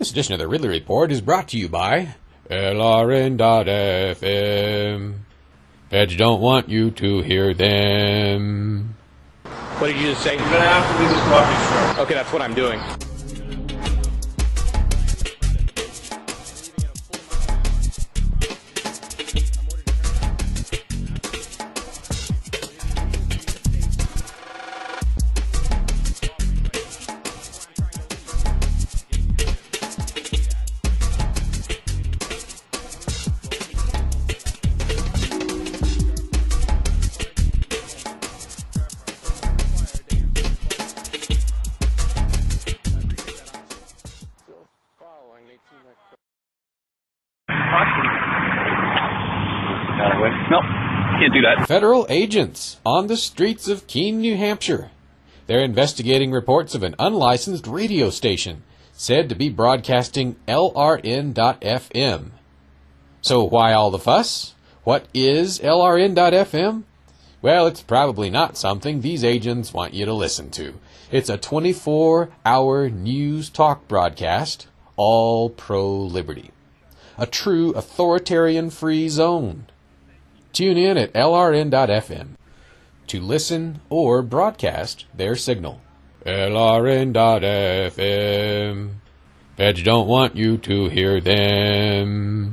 This edition of the Ridley Report is brought to you by LRN.FM. Feds don't want you to hear them. What did you just say? You're gonna have to leave this sir. Okay, that's what I'm doing. Nope, can't do that. Federal agents on the streets of Keene, New Hampshire. They're investigating reports of an unlicensed radio station said to be broadcasting LRN.FM. So why all the fuss? What is LRN.FM? Well, it's probably not something these agents want you to listen to. It's a 24 hour news talk broadcast, all pro liberty. A true authoritarian free zone. Tune in at lrn.fm to listen or broadcast their signal. lrn.fm. Feds don't want you to hear them.